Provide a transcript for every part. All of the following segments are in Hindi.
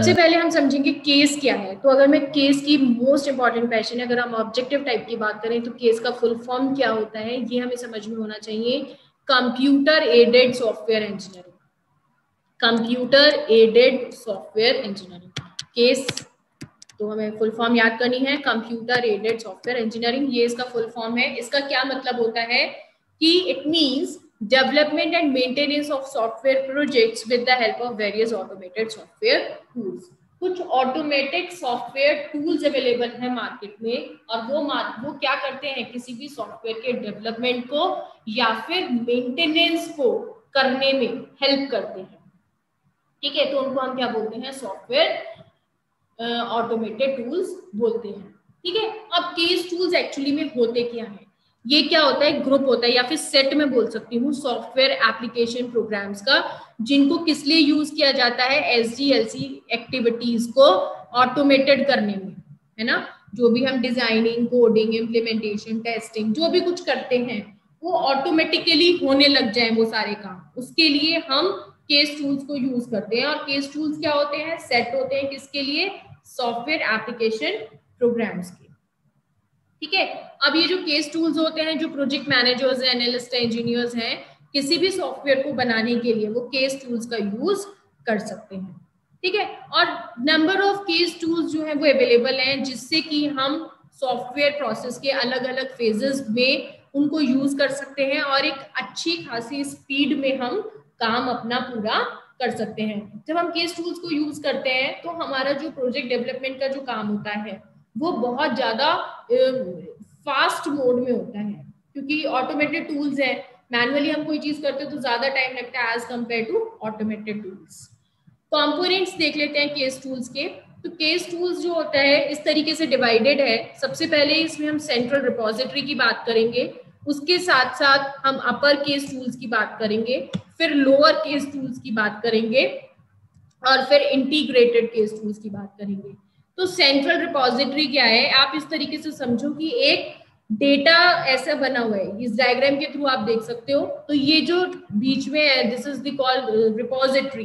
सबसे पहले हम समझेंगे केस क्या है। तो अगर मैं केस की मोस्ट इंपॉर्टेंट क्वेश्चन है, अगर हम ऑब्जेक्टिव टाइप की बात करें तो केस का फुल फॉर्म क्या होता है, ये हमें समझ में होना चाहिए। Computer aided software engineering computer aided software engineering CASE तो हमें फुल फॉर्म याद करनी है। कंप्यूटर एडेड सॉफ्टवेयर इंजीनियरिंग ये इसका फुल फॉर्म है। इसका क्या मतलब होता है कि it means development and maintenance of software projects with the help of various automated software tools. कुछ ऑटोमेटिक सॉफ्टवेयर टूल्स अवेलेबल है मार्केट में और वो वो क्या करते हैं? किसी भी सॉफ्टवेयर के डेवलपमेंट को या फिर मेंटेनेंस को करने में हेल्प करते हैं। ठीक है तो उनको हम क्या बोलते हैं? सॉफ्टवेयर ऑटोमेटेड टूल्स बोलते हैं। ठीक है, अब केस टूल्स एक्चुअली में होते क्या है? ये क्या होता है? ग्रुप होता है, या फिर सेट में बोल सकती हूँ सॉफ्टवेयर एप्लीकेशन प्रोग्राम्स का, जिनको किस लिए यूज़ किया जाता है? एस डी एक्टिविटीज़ को ऑटोमेटेड करने में, है ना? जो भी हम डिज़ाइनिंग कोडिंग इम्प्लीमेंटेशन टेस्टिंग जो भी कुछ करते हैं, वो ऑटोमेटिकली होने लग जाए वो सारे काम। उसके लिए हम केस टूल्स को यूज़ करते हैं। और केस टूल्स क्या होते हैं? सेट होते हैं किसके लिए? सॉफ्टवेयर एप्लीकेशन प्रोग्राम्स के। ठीक है? अब ये जो केस टूल्स होते हैं, जो प्रोजेक्ट मैनेजर्स हैं एनालिस्ट हैं इंजीनियर्स हैं, किसी भी सॉफ्टवेयर को बनाने के लिए वो केस टूल्स का यूज़ कर सकते हैं। ठीक है? और नंबर ऑफ़ केस टूल्स जो है वो अवेलेबल हैं, जिससे कि हम सॉफ्टवेयर प्रोसेस के अलग अलग फेजेस में उनको यूज़ कर सकते हैं और एक अच्छी खासी स्पीड में हम काम अपना पूरा कर सकते हैं। जब हम केस टूल्स को यूज़ करते हैं तो हमारा जो प्रोजेक्ट डेवलपमेंट का जो काम होता है वो बहुत ज़्यादा फास्ट मोड में होता है, क्योंकि ऑटोमेटेड टूल्स है। मैनुअली हम कोई चीज़ करते हैं तो ज़्यादा टाइम लगता है as compare to automated tools components देख लेते हैं केस टूल्स के। तो केस टूल्स जो होता है, इस तरीके से डिवाइडेड है। सबसे पहले इसमें हम सेंट्रल रिपोजिटरी की बात करेंगे। उसके साथ साथ हम अपर केस टूल्स की बात करेंगे। फिर लोअर केस टूल्स की बात करेंगे। और फिर इंटीग्रेटेड केस टूल्स की बात करेंगे। तो सेंट्रल रिपोजिटरी क्या है? आप इस तरीके से समझो कि एक डेटा ऐसा बना हुआ है। इस डायग्राम के थ्रू आप देख सकते हो। तो ये जो बीच में है this is the call repository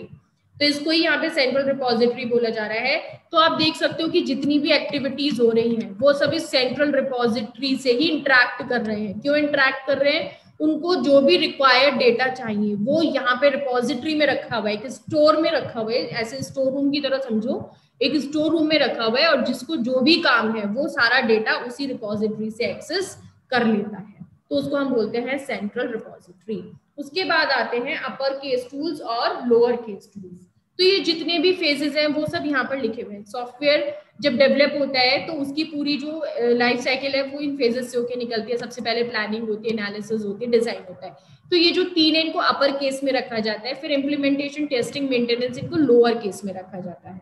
तो इसको ही यहाँ पे सेंट्रल रिपोजिटरी बोला जा रहा है। तो आप देख सकते हो कि जितनी भी एक्टिविटीज़ हो रही हैं, वो सभी सेंट्रल रिपोजिटरी से ही इंटरेक्ट कर रहे हैं। क्यों इंटरेक्ट कर रहे हैं? उनको जो भी रिक्वायर्ड डेटा चाहिए, वो यहाँ पे रिपोजिटरी में रखा हुआ है, एक स्टोर में रखा हुआ है। ऐसे स्टोर रूम की तरह समझो। एक स्टोर रूम में रखा हुआ है और जिसको जो भी काम है, वो सारा डेटा उसी रिपोजिटरी से एक्सेस कर लेता है। तो उसको हम बोलते हैं सेंट्रल रिपोजिटरी उसके बाद आते हैं अपर केस टूल्स और लोअर केस टूल्स तो ये जितने भी फेजेस हैं, वो सब यहाँ पर लिखे हुए हैं। सॉफ्टवेयर जब डेवलप होता है तो उसकी पूरी जो लाइफ साइकिल है, वो इन फेजेस से होकर निकलती है। सबसे पहले प्लानिंग होती है एनालिसिस होती है डिज़ाइन होता है। तो ये जो तीन है इनको अपर केस में रखा जाता है, फिर इम्प्लीमेंटेशन टेस्टिंग मेंटेनेंस इनको लोअर केस में रखा जाता है।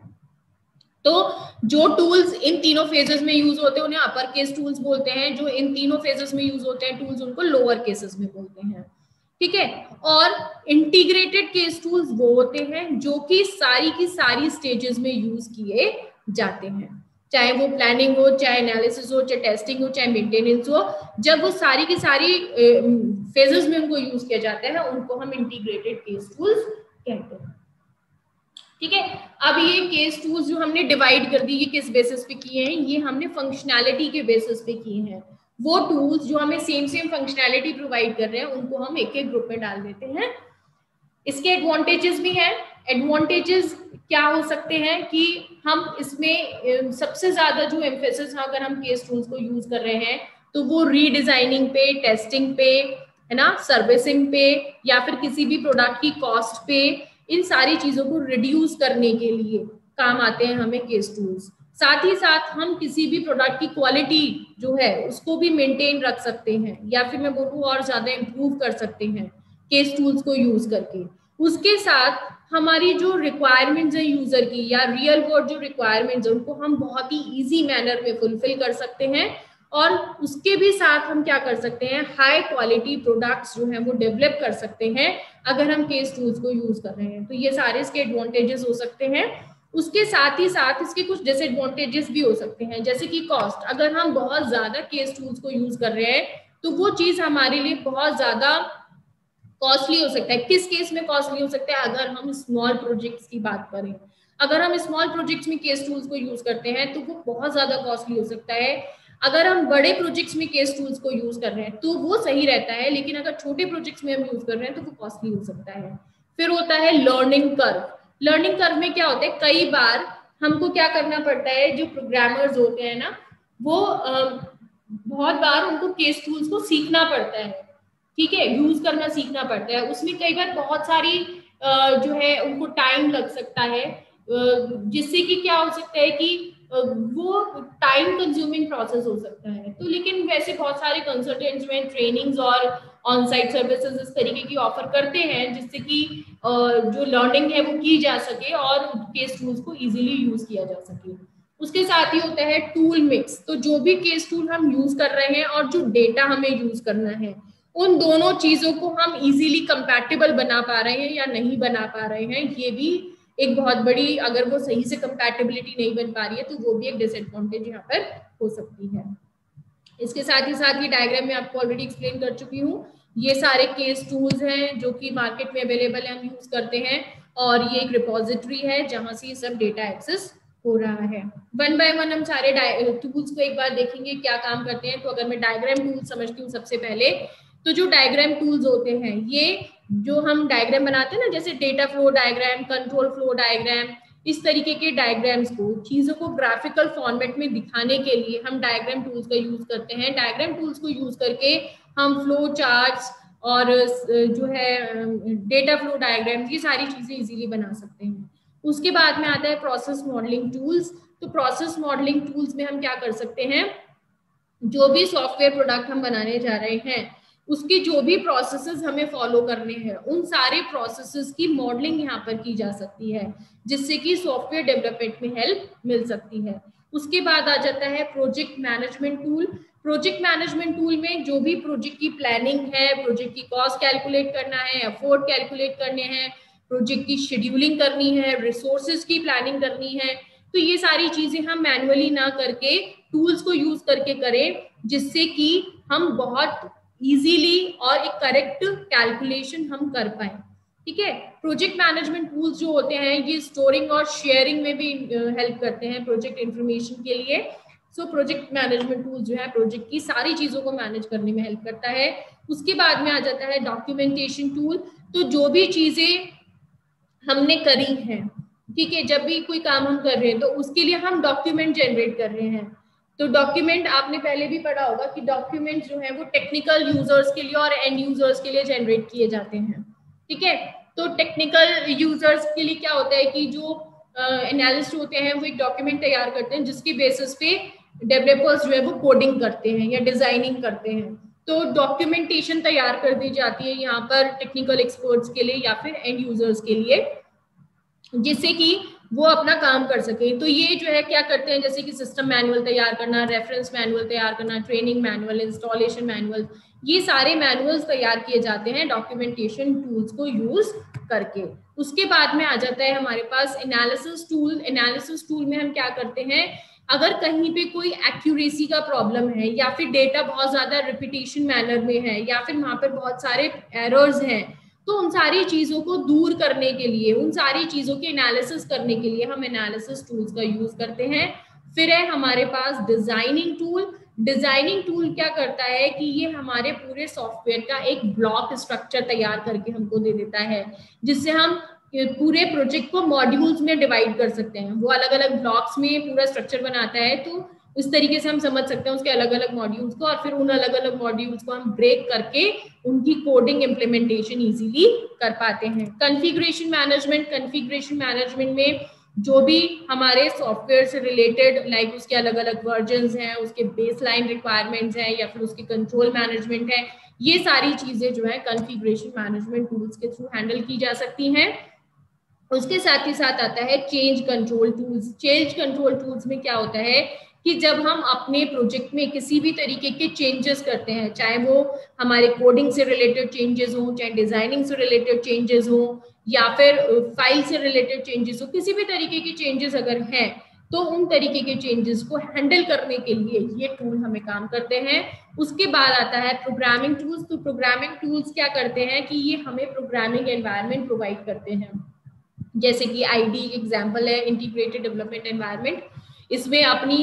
तो जो टूल्स इन तीनों फेजेस में यूज़ होते हैं, उन्हें अपर केस टूल्स बोलते हैं, जो इन तीनों फेजेस में यूज़ होते हैं टूल्स उनको लोअर केसेस में बोलते हैं। ठीक है? और इंटीग्रेटेड केस टूल्स वो होते हैं, जो कि सारी की सारी स्टेजेस में यूज़ किए जाते हैं। चाहे वो प्लानिंग हो, चाहे एनालिसिस हो, चाहे टेस्टिंग हो, चाहे मेंटेनेंस हो, जब वो सारी की सारी फेजेस में उनको यूज़ किया जाता है, उनको हम इंटीग्रेटेड केस टूल्स कहते हैं। ठीक है? अब ये केस टूल्स जो हमने डिवाइड कर दी, ये किस बेसिस पे किए हैं? ये हमने फंक्शनैलिटी के बेसिस पे किए हैं। वो टूल्स जो हमें सेम सेम फंक्शनैलिटी प्रोवाइड कर रहे हैं, उनको हम एक एक ग्रुप में डाल देते हैं। इसके एडवांटेजेस भी हैं। एडवांटेजेस क्या हो सकते हैं कि हम इसमें सबसे ज़्यादा जो एम्फेसिस अगर हम केस टूल्स को यूज़ कर रहे हैं तो वो रीडिजाइनिंग पे टेस्टिंग पे, है ना? सर्विसिंग पे, या फिर किसी भी प्रोडक्ट की कॉस्ट पे इन सारी चीज़ों को रिड्यूस करने के लिए काम आते हैं हमें केस टूल्स साथ ही साथ हम किसी भी प्रोडक्ट की क्वालिटी जो है, उसको भी मेंटेन रख सकते हैं, या फिर मैं बोलूँ और ज़्यादा इम्प्रूव कर सकते हैं केस टूल्स को यूज़ करके। उसके साथ हमारी जो रिक्वायरमेंट्स है यूज़र की, या रियल वर्ड जो रिक्वायरमेंट्स है, उनको हम बहुत ही इजी मैनर में फुलफिल कर सकते हैं। और उसके भी साथ हम क्या कर सकते हैं? हाई क्वालिटी प्रोडक्ट्स जो है वो डेवलप कर सकते हैं अगर हम केस टूल्स को यूज़ कर रहे हैं। तो ये सारे इसके एडवांटेजेस हो सकते हैं। उसके साथ ही साथ इसके कुछ डिसएडवांटेजेस भी हो सकते हैं। जैसे कि कॉस्ट अगर हम बहुत ज़्यादा केस टूल्स को यूज़ कर रहे हैं तो वो चीज़ हमारे लिए बहुत ज़्यादा कॉस्टली हो सकता है। किस केस में कॉस्टली हो सकता है? अगर हम स्मॉल प्रोजेक्ट्स की बात करें। अगर हम स्मॉल प्रोजेक्ट्स में केस टूल्स को यूज़ करते हैं तो वो बहुत ज़्यादा कॉस्टली हो सकता है। अगर हम बड़े प्रोजेक्ट्स में केस टूल्स को यूज़ कर रहे हैं तो वो सही रहता है, लेकिन अगर छोटे प्रोजेक्ट्स में हम यूज़ कर रहे हैं तो वो कॉस्टली हो सकता है। फिर होता है लर्निंग कर्व लर्निंग कर्व में क्या होता है? कई बार हमको क्या करना पड़ता है, जो प्रोग्रामर्स होते हैं ना, वो बहुत बार उनको केस टूल्स को सीखना पड़ता है। ठीक है? यूज़ करना सीखना पड़ता है। उसमें कई बार बहुत सारी जो है, उनको टाइम लग सकता है। जिससे कि क्या हो सकता है कि वो टाइम कंज्यूमिंग प्रोसेस हो सकता है। तो लेकिन वैसे बहुत सारे कंसल्टेंट्स में ट्रेनिंग्स और ऑन साइट सर्विसेज़ इस तरीके की ऑफ़र करते हैं, जिससे कि जो लर्निंग है वो की जा सके और केस टूल्स को इजीली यूज़ किया जा सके। उसके साथ ही होता है टूल मिक्स तो जो भी केस टूल हम यूज़ कर रहे हैं और जो डेटा हमें यूज़ करना है, उन दोनों चीज़ों को हम इजीली कंपैटिबल बना पा रहे हैं या नहीं बना पा रहे हैं, ये भी एक बहुत बड़ी, अगर वो सही से कंपैटिबिलिटी नहीं बन पा रही है तो वो भी एक डिसएडवांटेज यहाँ पर हो सकती है। इसके साथ ही साथ ये डायग्राम में आपको ऑलरेडी एक्सप्लेन कर चुकी हूँ। ये सारे केस टूल्स हैं जो कि मार्केट में अवेलेबल है, हम यूज़ करते हैं। और ये एक रिपोजिटरी है जहाँ से ये सब डेटा एक्सेस हो रहा है। वन बाय वन हम सारे टूल्स को एक बार देखेंगे क्या काम करते हैं। तो अगर मैं डायग्राम टूल समझती हूँ सबसे पहले तो जो डायग्राम टूल्स होते हैं, ये जो हम डायग्राम बनाते हैं ना, जैसे data flow diagram control flow diagram इस तरीके के डायग्राम्स को, चीज़ों को ग्राफिकल फॉर्मेट में दिखाने के लिए हम डायग्राम टूल्स का यूज़ करते हैं। डायग्राम टूल्स को यूज़ करके हम फ्लो चार्ट्स और जो है डेटा फ्लो डायग्राम ये सारी चीज़ें इजीली बना सकते हैं। उसके बाद में आता है प्रोसेस मॉडलिंग टूल्स तो प्रोसेस मॉडलिंग टूल्स में हम क्या कर सकते हैं? जो भी सॉफ्टवेयर प्रोडक्ट हम बनाने जा रहे हैं उसके जो भी प्रोसेसेस हमें फॉलो करने हैं, उन सारे प्रोसेसेस की मॉडलिंग यहाँ पर की जा सकती है, जिससे कि सॉफ्टवेयर डेवलपमेंट में हेल्प मिल सकती है। उसके बाद आ जाता है project management tool project management tool में जो भी प्रोजेक्ट की प्लानिंग है प्रोजेक्ट की कॉस्ट कैलकुलेट करना है अफोर्ड कैलकुलेट करने हैं प्रोजेक्ट की शेड्यूलिंग करनी है रिसोर्सेज की प्लानिंग करनी है तो ये सारी चीज़ें हम मैनुअली ना करके टूल्स को यूज़ करके करें, जिससे कि हम बहुत इजीली और एक करेक्ट कैलकुलेशन हम कर पाए। ठीक है? प्रोजेक्ट मैनेजमेंट टूल्स जो होते हैं, ये स्टोरिंग और शेयरिंग में भी हेल्प करते हैं प्रोजेक्ट इंफॉर्मेशन के लिए। सो प्रोजेक्ट मैनेजमेंट टूल जो है प्रोजेक्ट की सारी चीज़ों को मैनेज करने में हेल्प करता है। उसके बाद में आ जाता है डॉक्यूमेंटेशन टूल तो जो भी चीज़ें हमने करी हैं, ठीक है? जब भी कोई काम हम कर रहे हैं तो उसके लिए हम डॉक्यूमेंट जनरेट कर रहे हैं। तो डॉक्यूमेंट आपने पहले भी पढ़ा होगा कि डॉक्यूमेंट जो है वो टेक्निकल यूज़र्स के लिए और एंड यूज़र्स के लिए जनरेट किए जाते हैं। ठीक है? तो टेक्निकल यूज़र्स के लिए क्या होता है कि जो एनालिस्ट uh, होते हैं वो एक डॉक्यूमेंट तैयार करते हैं जिसके बेसिस पे डेवलपर्स जो है वो कोडिंग करते हैं या डिज़ाइनिंग करते हैं। तो डॉक्यूमेंटेशन तैयार कर दी जाती है यहाँ पर टेक्निकल एक्सपर्ट्स के लिए या फिर एंड यूज़र्स के लिए जिससे कि वो अपना काम कर सके। तो ये जो है, क्या करते हैं, जैसे कि सिस्टम मैनुअल तैयार करना रेफरेंस मैनुअल तैयार करना ट्रेनिंग मैनुअल इंस्टॉलेशन मैनुअल ये सारे मैनुअल्स तैयार किए जाते हैं डॉक्यूमेंटेशन टूल्स को यूज़ करके। उसके बाद में आ जाता है हमारे पास एनालिसिस टूल एनालिसिस टूल में हम क्या करते हैं, अगर कहीं पे कोई एक्यूरेसी का प्रॉब्लम है, या फिर डेटा बहुत ज़्यादा रिपीटेशन मैनर में है, या फिर वहाँ पर बहुत सारे एरर्स हैं तो उन सारी चीज़ों को दूर करने के लिए, उन सारी चीज़ों के एनालिसिस करने के लिए हम एनालिसिस टूल्स का यूज़ करते हैं। फिर है हमारे पास डिज़ाइनिंग टूल डिज़ाइनिंग टूल क्या करता है कि ये हमारे पूरे सॉफ्टवेयर का एक ब्लॉक स्ट्रक्चर तैयार करके हमको दे देता है, जिससे हम पूरे प्रोजेक्ट को मॉड्यूल्स में डिवाइड कर सकते हैं। वो अलग अलग ब्लॉक्स में पूरा स्ट्रक्चर बनाता है तो इस तरीके से हम समझ सकते हैं उसके अलग अलग मॉड्यूल्स को और फिर उन अलग अलग मॉड्यूल्स को हम ब्रेक करके उनकी कोडिंग इम्प्लीमेंटेशन इजीली कर पाते हैं। कॉन्फ़िगरेशन मैनेजमेंट कॉन्फ़िगरेशन मैनेजमेंट में जो भी हमारे सॉफ्टवेयर से रिलेटेड लाइक उसके अलग अलग वर्जन हैं, उसके बेस लाइन रिक्वायरमेंट्स हैं या फिर उसके कंट्रोल मैनेजमेंट है, ये सारी चीज़ें जो है कॉन्फ़िगरेशन मैनेजमेंट टूल्स के थ्रू हैंडल की जा सकती हैं। उसके साथ ही साथ आता है change control tools change control tools में क्या होता है कि जब हम अपने प्रोजेक्ट में किसी भी तरीके के चेंजेस करते हैं, चाहे वो हमारे कोडिंग से रिलेटेड चेंजेस हों, चाहे डिज़ाइनिंग से रिलेटेड चेंजेस हों, या फिर फ़ाइल से रिलेटेड चेंजेस हो, किसी भी तरीके के चेंजेस अगर हैं तो उन तरीके के चेंजेस को हैंडल करने के लिए ये टूल हमें काम करते हैं। उसके बाद आता है प्रोग्रामिंग टूल्स तो प्रोग्रामिंग टूल्स क्या करते हैं कि ये हमें प्रोग्रामिंग एनवायरनमेंट प्रोवाइड करते हैं। जैसे कि आईडी एग्ज़ाम्पल है इंटीग्रेटेड डेवलपमेंट एनवायरमेंट इसमें अपनी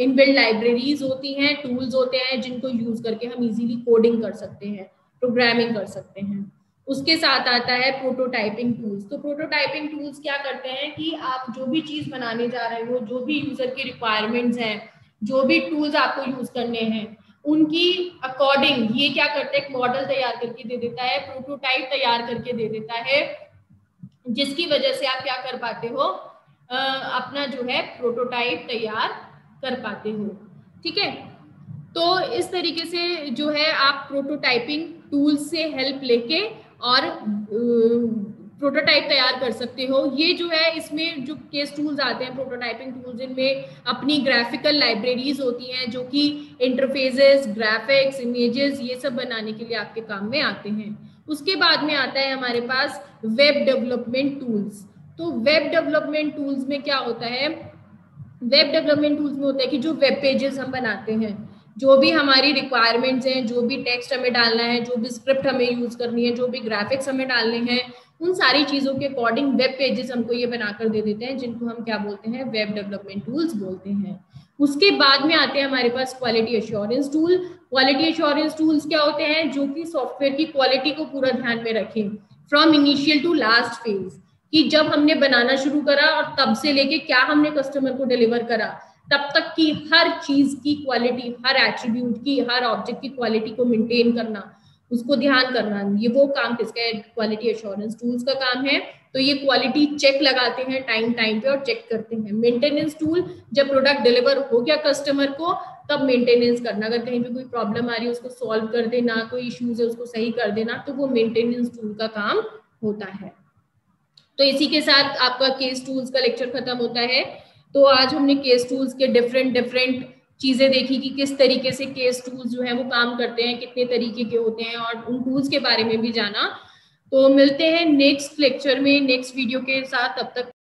इनबिल्ड लाइब्रेरीज होती हैं टूल्स होते हैं, जिनको यूज़ करके हम इजीली कोडिंग कर सकते हैं प्रोग्रामिंग कर सकते हैं। उसके साथ आता है प्रोटोटाइपिंग टूल्स तो प्रोटोटाइपिंग टूल्स क्या करते हैं कि आप जो भी चीज़ बनाने जा रहे हो, जो भी यूज़र की रिक्वायरमेंट्स हैं, जो भी टूल्स आपको यूज़ करने हैं, उनकी अकॉर्डिंग ये क्या करते हैं, एक मॉडल तैयार करके दे देता है प्रोटोटाइप तैयार करके दे देता है जिसकी वजह से आप क्या कर पाते हो? आ, अपना जो है प्रोटोटाइप तैयार कर पाते हो। ठीक है? तो इस तरीके से जो है आप प्रोटोटाइपिंग टूल्स से हेल्प लेके और प्रोटोटाइप तैयार कर सकते हो। ये जो है इसमें जो केस टूल्स आते हैं प्रोटोटाइपिंग टूल्स इनमें अपनी ग्राफिकल लाइब्रेरीज होती हैं जो कि इंटरफेसेस ग्राफिक्स इमेजेस ये सब बनाने के लिए आपके काम में आते हैं। उसके बाद में आता है हमारे पास वेब डेवलपमेंट टूल्स। तो वेब डेवलपमेंट टूल्स में क्या होता है? वेब डेवलपमेंट टूल्स में होता है कि जो वेब पेजेस हम बनाते हैं, जो भी हमारी रिक्वायरमेंट्स हैं, जो भी टेक्स्ट हमें डालना है, जो भी स्क्रिप्ट हमें यूज़ करनी है, जो भी ग्राफिक्स हमें डालने हैं, उन सारी चीज़ों के अकॉर्डिंग वेब पेजेस हमको ये बनाकर दे देते हैं, जिनको हम क्या बोलते हैं? वेब डेवलपमेंट टूल्स बोलते हैं। उसके बाद में आते हैं हमारे पास quality assurance tool quality assurance tools क्या होते हैं? जो कि सॉफ्टवेयर की क्वालिटी को पूरा ध्यान में रखें। From initial to last phase कि जब हमने बनाना शुरू करा और तब से लेके क्या हमने कस्टमर को डिलीवर करा, तब तक की हर चीज़ की क्वालिटी हर एट्रीब्यूट की, हर ऑब्जेक्ट की क्वालिटी को मेंटेन करना, उसको ध्यान करना, ये वो काम किसका है? क्वालिटी एश्योरेंस टूल्स का काम है। तो ये क्वालिटी चेक लगाते हैं टाइम टाइम पे और चेक करते हैं। मेंटेनेंस टूल जब प्रोडक्ट डिलीवर हो गया कस्टमर को तब मेंटेनेंस करना। अगर कहीं पे कोई प्रॉब्लम आ रही है, उसको सॉल्व कर देना, कोई इश्यूज़ है, उसको सही कर देना तो वो मेंटेनेंस टूल का काम होता है। तो इसी के साथ आपका केस टूल्स का लेक्चर खत्म होता है। तो आज हमने केस टूल्स के डिफरेंट डिफरेंट चीज़ें देखी कि किस तरीके से केस टूल्स जो है, वो काम करते हैं, कितने तरीके के होते हैं और उन टूल्स के बारे में भी जाना। तो मिलते हैं नेक्स्ट लेक्चर में नेक्स्ट वीडियो के साथ। तब तक